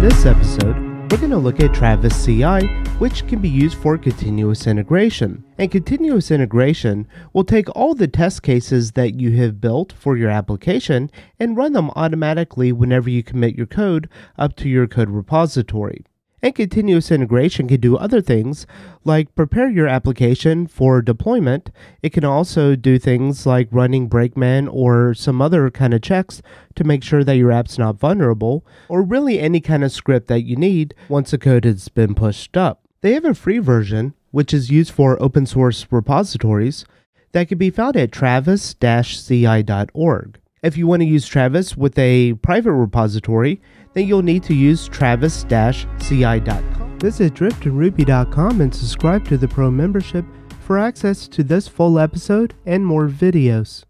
this episode, we're going to look at Travis CI, which can be used for continuous integration. And continuous integration will take all the test cases that you have built for your application and run them automatically whenever you commit your code up to your code repository. And continuous integration can do other things like prepare your application for deployment. It can also do things like running Brakeman or some other kind of checks to make sure that your app's not vulnerable, or really any kind of script that you need once the code has been pushed up. They have a free version, which is used for open source repositories, that can be found at travis-ci.org. If you want to use Travis with a private repository, then you'll need to use travis-ci.com. Visit driftingruby.com and subscribe to the Pro membership for access to this full episode and more videos.